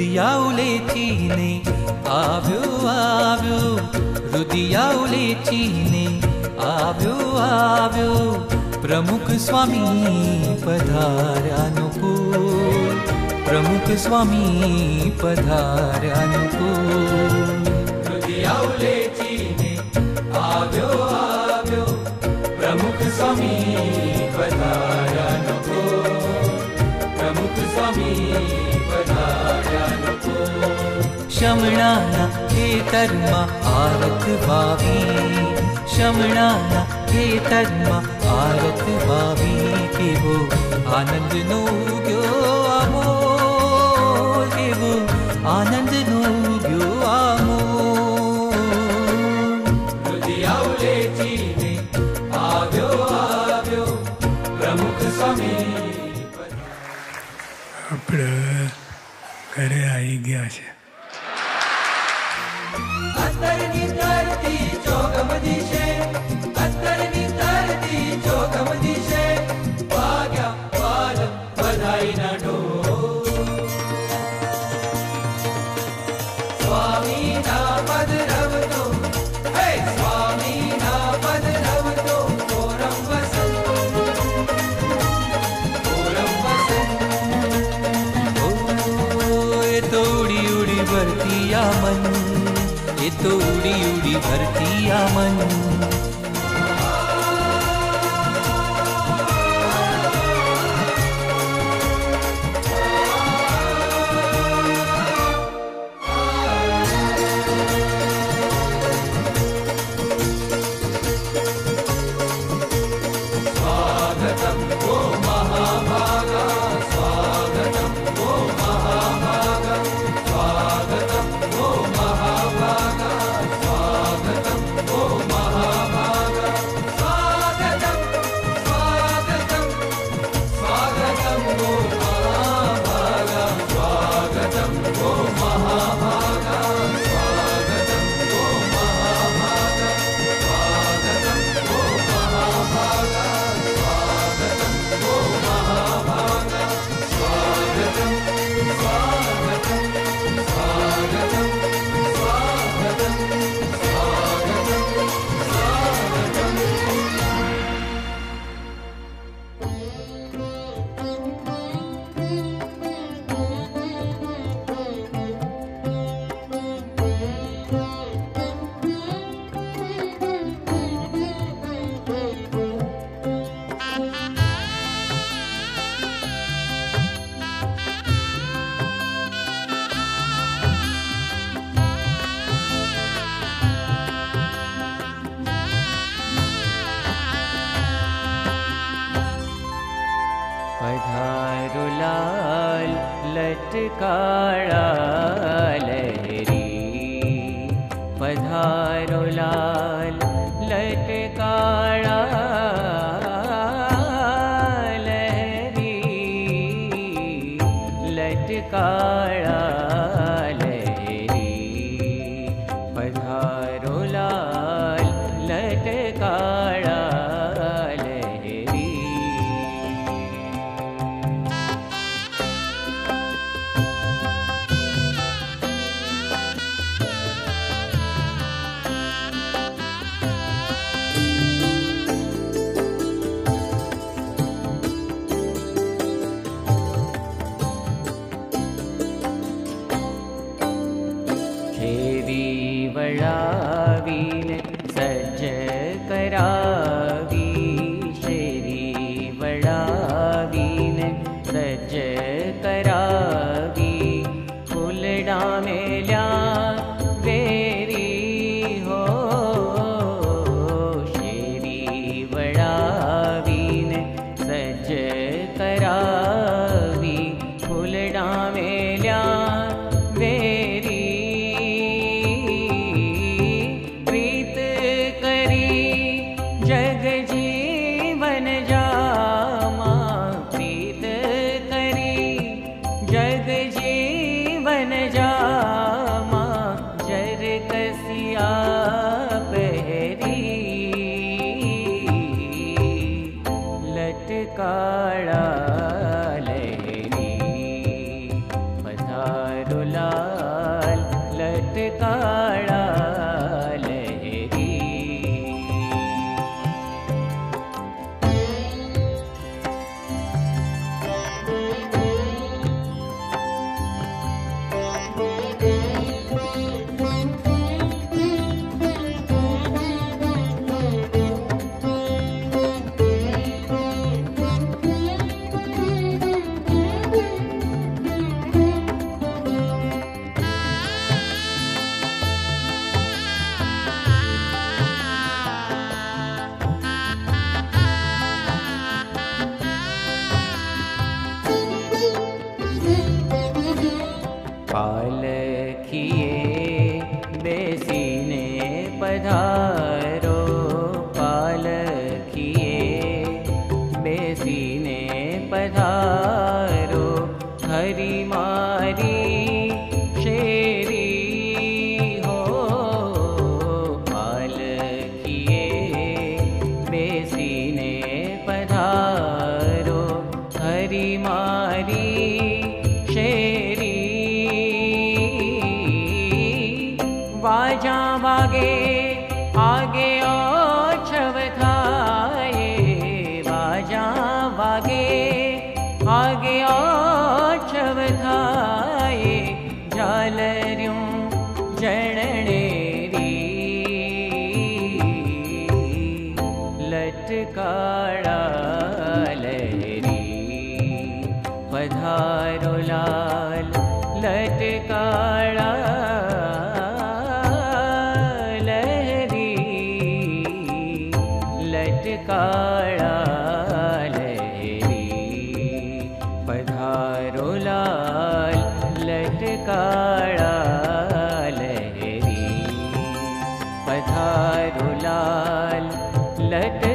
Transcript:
રદિયાઉલે ચીને આવ્યો આવ્યો રદિયાઉલે ચીને આવ્યો આવ્યો પ્રમુખ સ્વામી પધાર અનુકુળ પ્રમુખ સ્વામી પધાર અનુકુળ રદિયાઉલે ચીને આવ્યો આવ્યો પ્રમુખ સ્વામી પધાર शमणाना हे तर्मा आरत बावी शमणाना हे तर्मा आरत के वो आनंद नो गयो अमोल केवो आनंद नो 了解。तो उड़ी उड़ी भरती आमन काळा लहरी पधार 阿拉。आएले वागे आगे ओ छव खाए बाजा वागे आगे ओ छव खाए जालरियों जड़ने लट